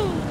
Oh.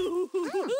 No!